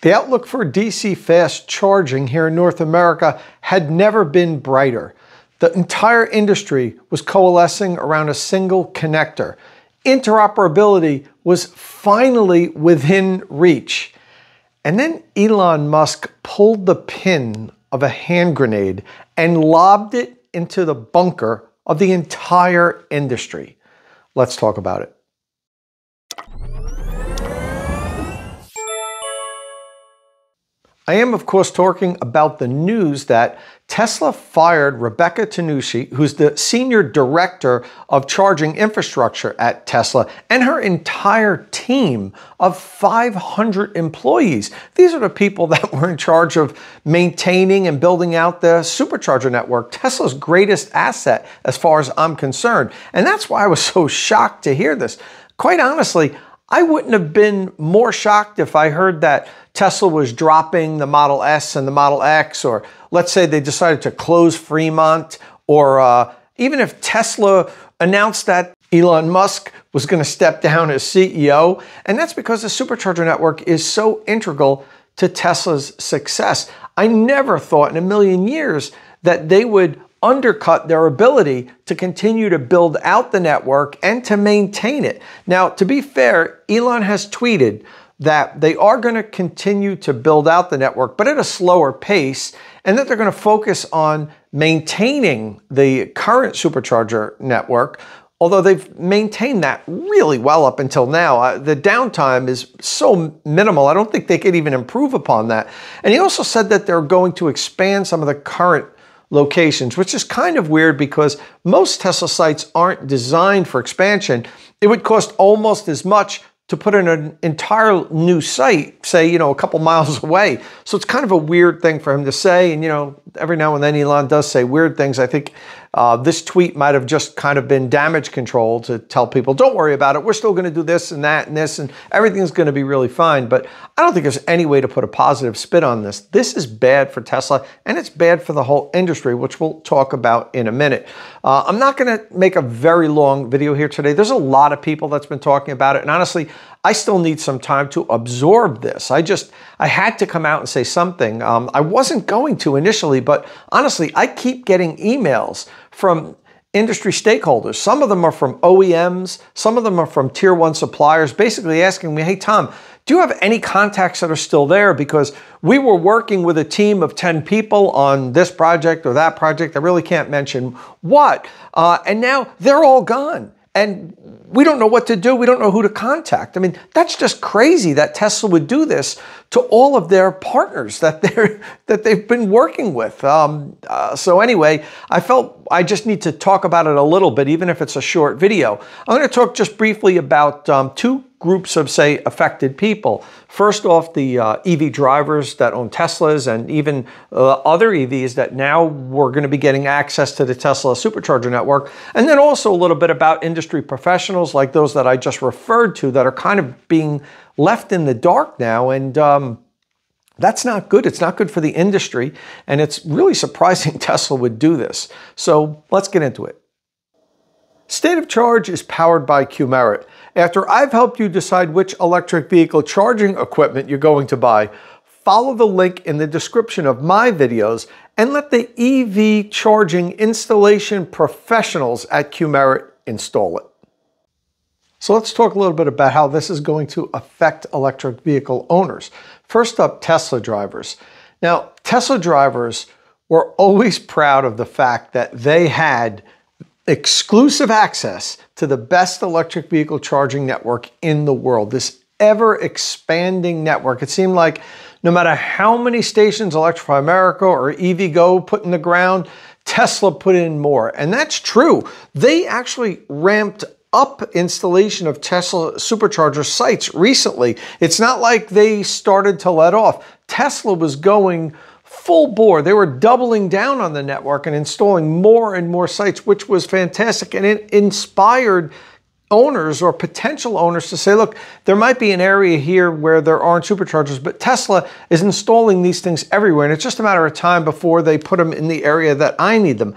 The outlook for DC fast charging here in North America had never been brighter. The entire industry was coalescing around a single connector. Interoperability was finally within reach. And then Elon Musk pulled the pin of a hand grenade and lobbed it into the bunker of the entire industry. Let's talk about it. I am, of course, talking about the news that Tesla fired Rebecca Tinucci, who's the senior director of charging infrastructure at Tesla, and her entire team of 500 employees. These are the people that were in charge of maintaining and building out the supercharger network, Tesla's greatest asset, as far as I'm concerned. And that's why I was so shocked to hear this. Quite honestly, I wouldn't have been more shocked if I heard that Tesla was dropping the Model S and the Model X, or let's say they decided to close Fremont, or uh, even if Tesla announced that Elon Musk was going to step down as CEO. And that's because the supercharger network is so integral to Tesla's success. I never thought in a million years that they would undercut their ability to continue to build out the network and to maintain it. Now, to be fair, Elon has tweeted that they are going to continue to build out the network, but at a slower pace, and that they're going to focus on maintaining the current supercharger network. Although they've maintained that really well up until now, uh, the downtime is so minimal. I don't think they could even improve upon that. And he also said that they're going to expand some of the current locations, which is kind of weird because most Tesla sites aren't designed for expansion. It would cost almost as much to put in an entire new site, say, you know, a couple miles away. So it's kind of a weird thing for him to say. And, you know, every now and then Elon does say weird things. I think uh, this tweet might have just kind of been damage control to tell people, don't worry about it. We're still going to do this and that and this, and everything's going to be really fine. But I don't think there's any way to put a positive spin on this. This is bad for Tesla, and it's bad for the whole industry, which we'll talk about in a minute. Uh, I'm not going to make a very long video here today. There's a lot of people that's been talking about it, and honestly, I still need some time to absorb this. I just, I had to come out and say something. Um, I wasn't going to initially, but honestly, I keep getting emails from industry stakeholders. Some of them are from OEMs, some of them are from tier one suppliers, basically asking me, hey, Tom, do you have any contacts that are still there? Because we were working with a team of 10 people on this project or that project. I really can't mention what. Uh, and now they're all gone and we don't know what to do. We don't know who to contact. I mean, that's just crazy that Tesla would do this to all of their partners that they're that they've been working with. Um, uh, so anyway, I felt I just need to talk about it a little bit, even if it's a short video. I'm going to talk just briefly about um, two groups of, say, affected people. First off, the uh, EV drivers that own Teslas and even uh, other EVs that now we're going to be getting access to the Tesla supercharger network. And then also a little bit about industry professionals like those that I just referred to that are kind of being left in the dark now. And um, that's not good. It's not good for the industry. And it's really surprising Tesla would do this. So let's get into it. State of Charge is powered by Qmerit. After I've helped you decide which electric vehicle charging equipment you're going to buy, follow the link in the description of my videos and let the EV charging installation professionals at Qmerit install it. So let's talk a little bit about how this is going to affect electric vehicle owners. First up, Tesla drivers. Now, Tesla drivers were always proud of the fact that they had exclusive access to the best electric vehicle charging network in the world. This ever expanding network. It seemed like no matter how many stations Electrify America or EVgo put in the ground, Tesla put in more. And that's true. They actually ramped up installation of Tesla supercharger sites recently. It's not like they started to let off. Tesla was going full bore. They were doubling down on the network and installing more and more sites, which was fantastic. And it inspired owners or potential owners to say, look, there might be an area here where there aren't superchargers, but Tesla is installing these things everywhere. And it's just a matter of time before they put them in the area that I need them.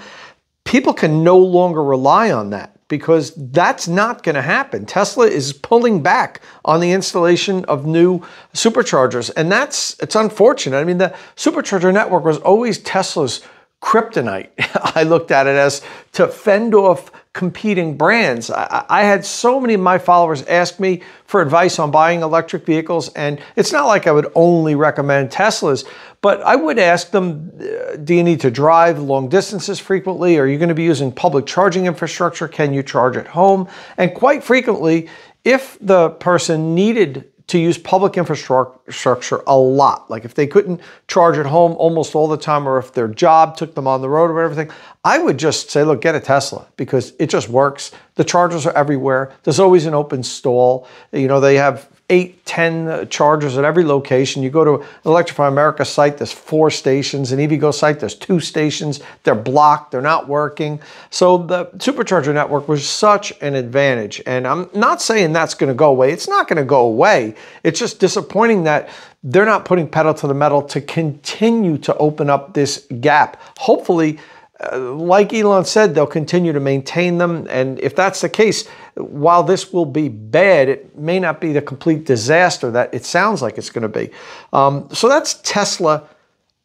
People can no longer rely on that because that's not going to happen. Tesla is pulling back on the installation of new superchargers, and that's it's unfortunate. I mean, the supercharger network was always Tesla's kryptonite. I looked at it as to fend off competing brands. I, I, had so many of my followers ask me for advice on buying electric vehicles, and it's not like I would only recommend Teslas, but I would ask them, uh, do you need to drive long distances frequently? Are you going to be using public charging infrastructure? Can you charge at home? And quite frequently, if the person needed to use public infrastructure a lot. Like if they couldn't charge at home almost all the time, or if their job took them on the road or everything, I would just say, look, get a Tesla because it just works. The chargers are everywhere. There's always an open stall. You know, they have eight, 10 chargers at every location. You go to Electrify America site, there's four stations. An EVgo site, there's two stations. They're blocked, they're not working. So the supercharger network was such an advantage. And I'm not saying that's gonna go away. It's not gonna go away. It's just disappointing that they're not putting pedal to the metal to continue to open up this gap. Hopefully, uh, like Elon said, they'll continue to maintain them. And if that's the case, while this will be bad, it may not be the complete disaster that it sounds like it's going to be. Um, so that's Tesla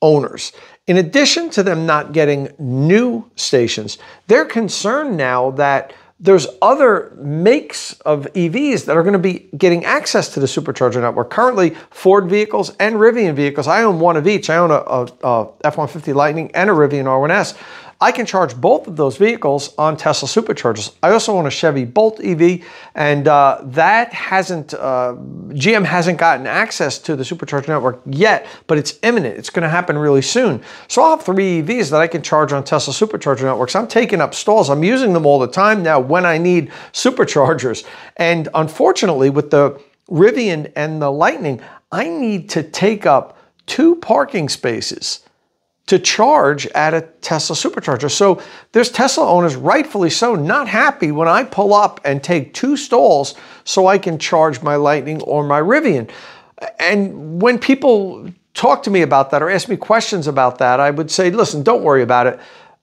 owners. In addition to them not getting new stations, they're concerned now that there's other makes of EVs that are going to be getting access to the supercharger network. Currently, Ford vehicles and Rivian vehicles. I own one of each. I own a a, a F-150 Lightning and a Rivian R1S. I can charge both of those vehicles on Tesla superchargers. I also own a Chevy Bolt EV, and uh, that hasn't, uh, GM hasn't gotten access to the supercharger network yet, but it's imminent. It's going to happen really soon. So I'll have three EVs that I can charge on Tesla supercharger networks. I'm taking up stalls. I'm using them all the time now when I need superchargers. And unfortunately, with the Rivian and the Lightning, I need to take up two parking spaces to charge at a Tesla supercharger. So there's Tesla owners, rightfully so, not happy when I pull up and take two stalls so I can charge my Lightning or my Rivian. And when people talk to me about that or ask me questions about that, I would say, listen, don't worry about it.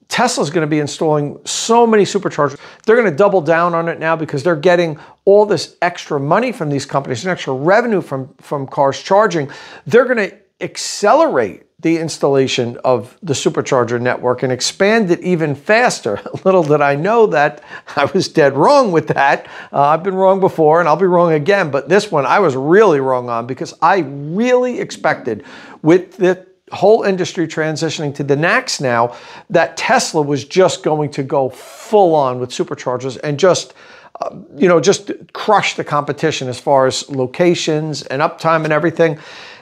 Tesla's going to be installing so many superchargers. They're going to double down on it now because they're getting all this extra money from these companies and extra revenue from, from cars charging. They're going to accelerate the installation of the supercharger network and expand it even faster. Little did I know that I was dead wrong with that. Uh, I've been wrong before and I'll be wrong again, but this one I was really wrong on because I really expected with the whole industry transitioning to the NACS now that Tesla was just going to go full on with superchargers and just uh, you know, just crush the competition as far as locations and uptime and everything.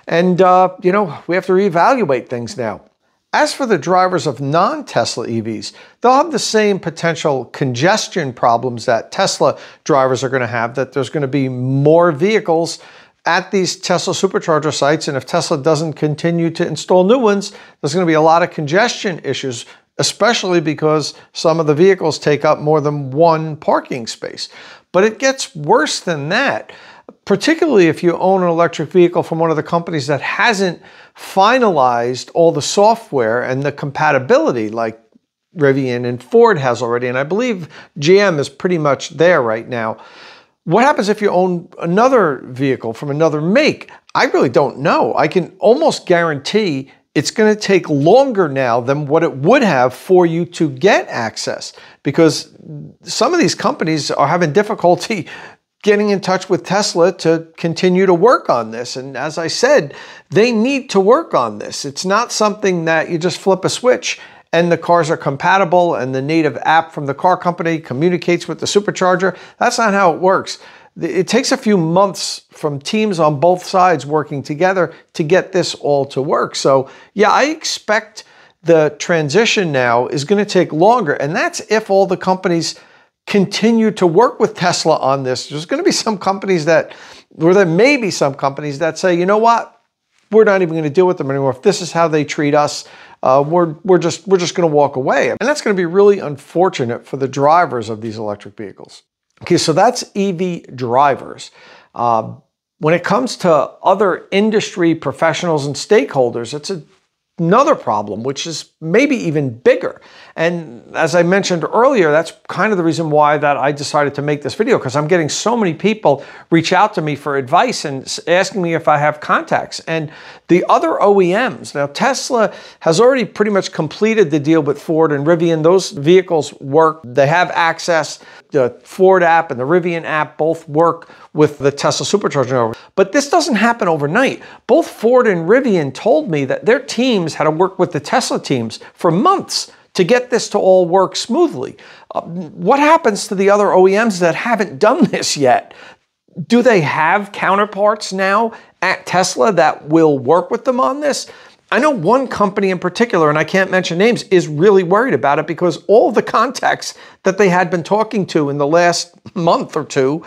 And, uh, you know, we have to reevaluate things now. As for the drivers of non-Tesla EVs, they'll have the same potential congestion problems that Tesla drivers are going to have, that there's going to be more vehicles at these Tesla supercharger sites. And if Tesla doesn't continue to install new ones, there's going to be a lot of congestion issues, especially because some of the vehicles take up more than one parking space. But it gets worse than that particularly if you own an electric vehicle from one of the companies that hasn't finalized all the software and the compatibility like Rivian and Ford has already, and I believe GM is pretty much there right now. What happens if you own another vehicle from another make? I really don't know. I can almost guarantee it's going to take longer now than what it would have for you to get access because some of these companies are having difficulty getting in touch with Tesla to continue to work on this. And as I said, they need to work on this. It's not something that you just flip a switch and the cars are compatible and the native app from the car company communicates with the supercharger. That's not how it works. It takes a few months from teams on both sides working together to get this all to work. So, yeah, I expect the transition now is going to take longer. And that's if all the companies continue to work with Tesla on this. There's going to be some companies that, or there may be some companies that say, you know what, we're not even going to deal with them anymore. If this is how they treat us, uh, we're we're just we're just going to walk away, and that's going to be really unfortunate for the drivers of these electric vehicles. Okay, so that's EV drivers. Uh, when it comes to other industry professionals and stakeholders, it's a another problem, which is maybe even bigger. And as I mentioned earlier, that's kind of the reason why that I decided to make this video because I'm getting so many people reach out to me for advice and asking me if I have contacts. And the other OEMs, now Tesla has already pretty much completed the deal with Ford and Rivian. Those vehicles work. They have access. The Ford app and the Rivian app both work with the Tesla supercharger. But this doesn't happen overnight. Both Ford and Rivian told me that their teams had to work with the Tesla teams for months to get this to all work smoothly. Uh, what happens to the other OEMs that haven't done this yet? Do they have counterparts now at Tesla that will work with them on this? I know one company in particular, and I can't mention names, is really worried about it because all the contacts that they had been talking to in the last month or two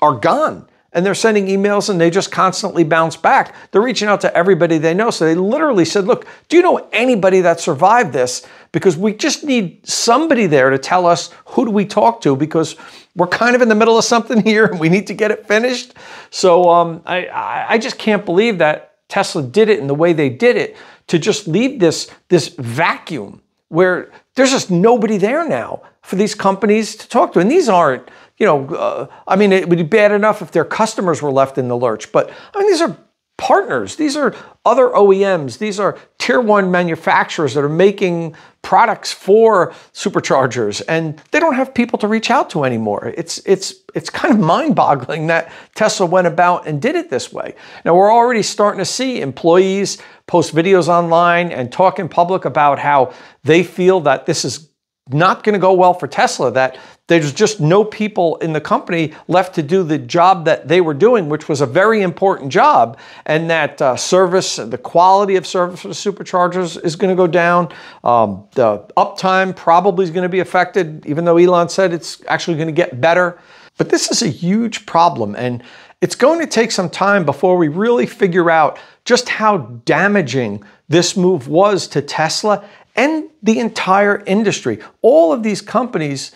are gone and they're sending emails and they just constantly bounce back. They're reaching out to everybody they know. So they literally said, Look, do you know anybody that survived this? Because we just need somebody there to tell us who do we talk to because we're kind of in the middle of something here and we need to get it finished. So um, I, I just can't believe that Tesla did it in the way they did it to just leave this, this vacuum where there's just nobody there now for these companies to talk to. And these aren't you know, uh, I mean, it would be bad enough if their customers were left in the lurch, but I mean, these are partners. These are other OEMs. These are tier one manufacturers that are making products for superchargers and they don't have people to reach out to anymore. It's, it's, it's kind of mind boggling that Tesla went about and did it this way. Now we're already starting to see employees post videos online and talk in public about how they feel that this is not going to go well for Tesla, that there's just no people in the company left to do the job that they were doing, which was a very important job, and that uh, service, the quality of service for the superchargers is going to go down. Um, the uptime probably is going to be affected, even though Elon said it's actually going to get better. But this is a huge problem, and it's going to take some time before we really figure out just how damaging this move was to Tesla and the entire industry. All of these companies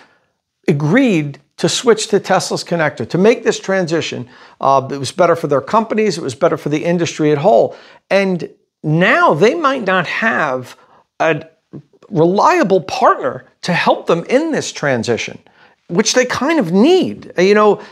agreed to switch to Tesla's connector, to make this transition. Uh, it was better for their companies, it was better for the industry at whole. And now they might not have a reliable partner to help them in this transition, which they kind of need. You know,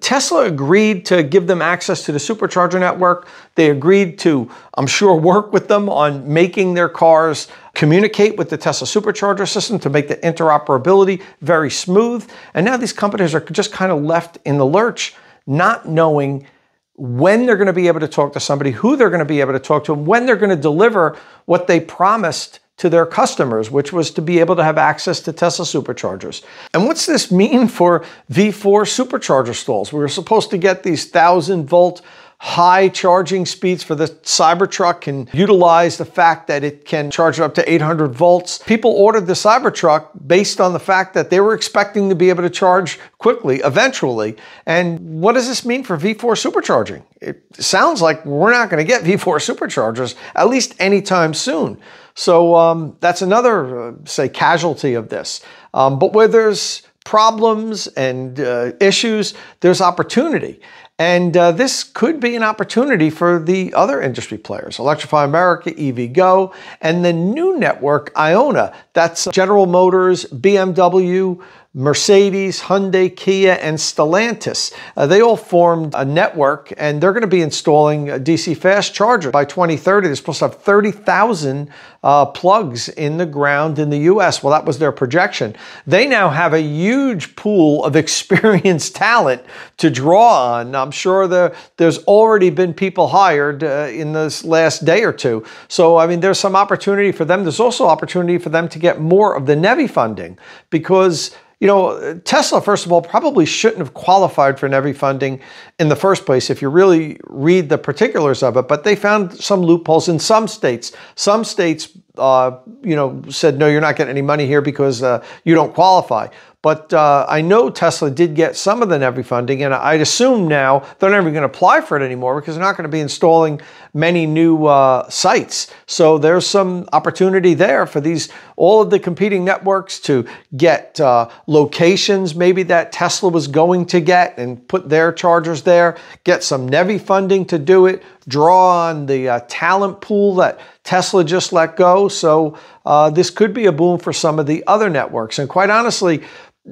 Tesla agreed to give them access to the supercharger network. They agreed to, I'm sure, work with them on making their cars communicate with the Tesla supercharger system to make the interoperability very smooth. And now these companies are just kind of left in the lurch, not knowing when they're going to be able to talk to somebody, who they're going to be able to talk to, and when they're going to deliver what they promised to their customers, which was to be able to have access to Tesla superchargers. And what's this mean for V4 supercharger stalls? We were supposed to get these 1,000 volt high charging speeds for the Cybertruck and utilize the fact that it can charge up to 800 volts. People ordered the Cybertruck based on the fact that they were expecting to be able to charge quickly eventually. And what does this mean for V4 supercharging? It sounds like we're not going to get V4 superchargers at least anytime soon. So um, that's another, uh, say, casualty of this. Um, but where there's problems and uh, issues, there's opportunity. And uh, this could be an opportunity for the other industry players, Electrify America, EVgo, and the new network, Ionna. That's General Motors, BMW, Mercedes, Hyundai, Kia, and Stellantis. Uh, they all formed a network and they're going to be installing DC fast charger by 2030. They're supposed to have 30,000 uh, plugs in the ground in the US. Well, that was their projection. They now have a huge pool of experienced talent to draw on. I'm sure there, there's already been people hired uh, in this last day or two. So, I mean, there's some opportunity for them. There's also opportunity for them to get more of the NEVI funding because you know, Tesla, first of all, probably shouldn't have qualified for NEVI funding in the first place if you really read the particulars of it, but they found some loopholes in some states. Some states, uh, you know, said, no, you're not getting any money here because uh, you don't qualify. But uh, I know Tesla did get some of the NEVI funding, and I'd assume now they're never going to apply for it anymore because they're not going to be installing many new uh, sites. So there's some opportunity there for these all of the competing networks to get uh, locations maybe that Tesla was going to get and put their chargers there, get some NEVI funding to do it, draw on the uh, talent pool that Tesla just let go. So uh, this could be a boom for some of the other networks. And quite honestly,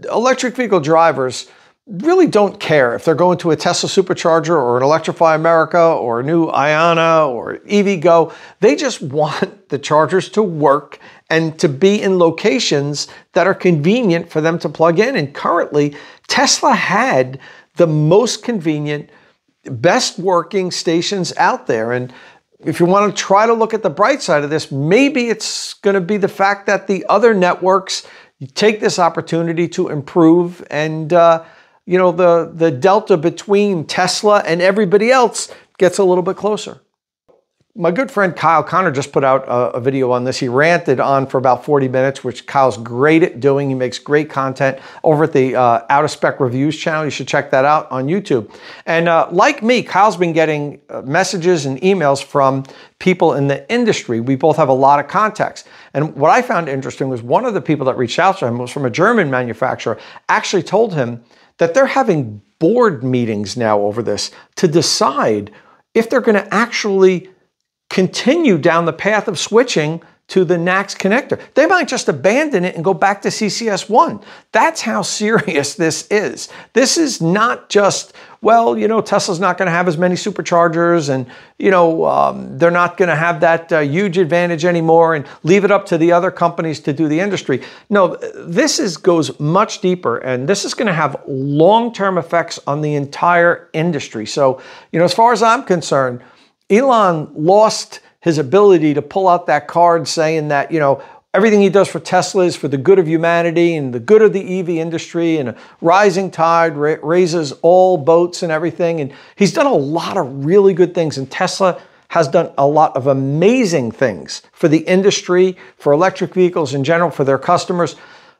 electric vehicle drivers really don't care if they're going to a Tesla supercharger or an Electrify America or a new Ionna or EVgo. They just want the chargers to work and to be in locations that are convenient for them to plug in. And currently, Tesla had the most convenient, best working stations out there. And if you want to try to look at the bright side of this, maybe it's going to be the fact that the other networks take this opportunity to improve and uh, you know the the delta between Tesla and everybody else gets a little bit closer. My good friend Kyle Conner just put out a, a, video on this. He ranted on for about 40 minutes, which Kyle's great at doing. He makes great content over at the uh, Out of Spec Reviews channel. You should check that out on YouTube. And uh, like me, Kyle's been getting uh, messages and emails from people in the industry. We both have a lot of contacts. And what I found interesting was one of the people that reached out to him was from a German manufacturer, actually told him that they're having board meetings now over this to decide if they're going to actually continue down the path of switching to the NACS connector. They might just abandon it and go back to CCS1. That's how serious this is. This is not just, well, you know, Tesla's not going to have as many superchargers and, you know, um, they're not going to have that uh, huge advantage anymore and leave it up to the other companies to do the industry. No, this is goes much deeper and this is going to have long-term effects on the entire industry. So, you know, as far as I'm concerned, Elon lost his ability to pull out that card saying that, you know, everything he does for Tesla is for the good of humanity and the good of the EV industry and a rising tide ra- raises all boats and everything. And he's done a lot of really good things. And Tesla has done a lot of amazing things for the industry, for electric vehicles in general, for their customers.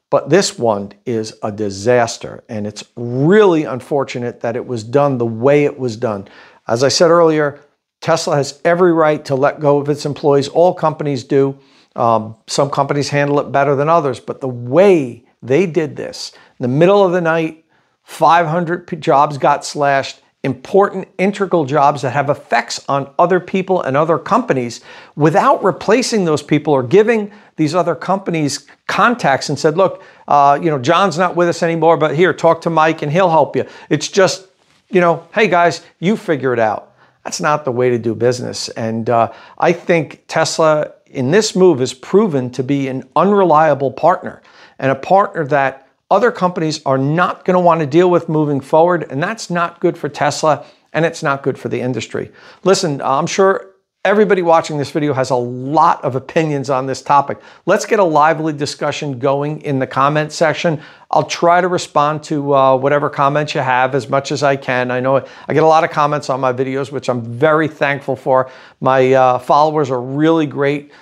But this one is a disaster. And it's really unfortunate that it was done the way it was done. As I said earlier, Tesla has every right to let go of its employees. All companies do. Um, some companies handle it better than others, but the way they did this, in the middle of the night, 500 jobs got slashed, important integral jobs that have effects on other people and other companies without replacing those people or giving these other companies contacts and said, look, uh, you know, John's not with us anymore, but here, talk to Mike and he'll help you. It's just, you know, hey guys, you figure it out. That's not the way to do business. And uh, I think Tesla in this move has proven to be an unreliable partner and a partner that other companies are not going to want to deal with moving forward. And that's not good for Tesla and it's not good for the industry. Listen, I'm sure Everybody watching this video has a lot of opinions on this topic. Let's get a lively discussion going in the comment section. I'll try to respond to uh, whatever comments you have as much as I can. I know I get a lot of comments on my videos, which I'm very thankful for. My uh, followers are really great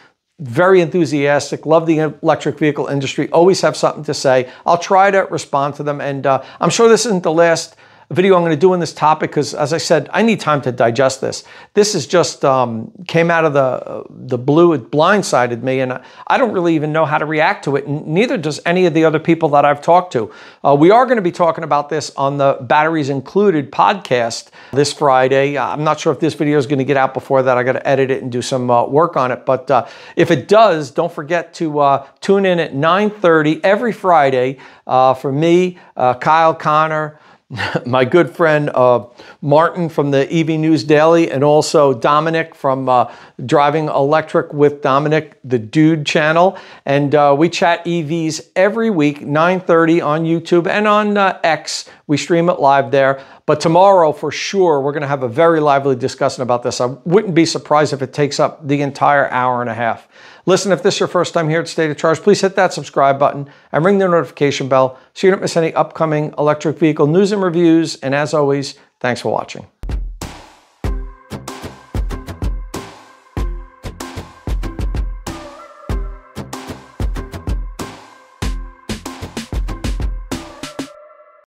very enthusiastic, love the electric vehicle industry, always have something to say. I'll try to respond to them, and uh, I'm sure this isn't the last video I'm going to do on this topic because, as I said, I need time to digest this. This is just um, came out of the uh, the blue. It blindsided me, and I don't really even know how to react to it. And neither does any of the other people that I've talked to. Uh, we are going to be talking about this on the Batteries Included podcast this Friday. I'm not sure if this video is going to get out before that. I got to edit it and do some uh, work on it. But uh, if it does, don't forget to uh, tune in at 9:30 every Friday uh, for me, Kyle Conner. my good friend uh, Martyn from the EV News Daily, and also Dominic from uh, Driving Electric with Dominic, the Dude channel. And uh, we chat EVs every week, 9.30 on YouTube and on uh, X. We stream it live there. But tomorrow, for sure, we're going to have a very lively discussion about this. I wouldn't be surprised if it takes up the entire hour and a half. Listen, if this is your first time here at State of Charge, please hit that subscribe button and ring the notification bell so you don't miss any upcoming electric vehicle news and reviews. And as always, thanks for watching.